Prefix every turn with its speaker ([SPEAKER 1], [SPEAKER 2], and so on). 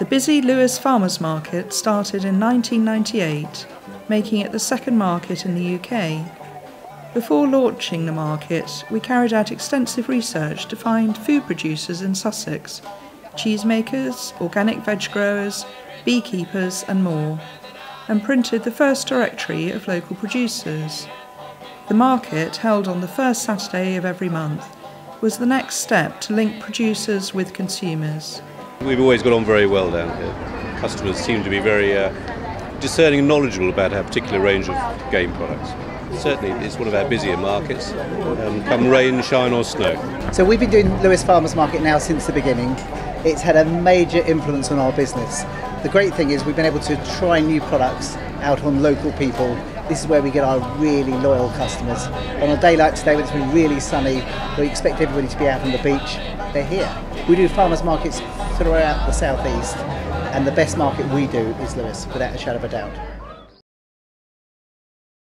[SPEAKER 1] The busy Lewes Farmers Market started in 1998, making it the second market in the UK. Before launching the market, we carried out extensive research to find food producers in Sussex, cheesemakers, organic veg growers, beekeepers, and more, and printed the first directory of local producers. The market, held on the first Saturday of every month, was the next step to link producers with consumers.
[SPEAKER 2] We've always got on very well down here. Customers seem to be very uh, discerning and knowledgeable about our particular range of game products. Certainly, it's one of our busier markets, um, come rain, shine, or snow.
[SPEAKER 3] So, we've been doing Lewes Farmers Market now since the beginning. It's had a major influence on our business. The great thing is, we've been able to try new products out on local people. This is where we get our really loyal customers. On a day like today, when it's been really sunny, we expect everybody to be out on the beach, they're here. We do farmers markets throughout the southeast, and the best market we do is Lewes, without a shadow of a doubt.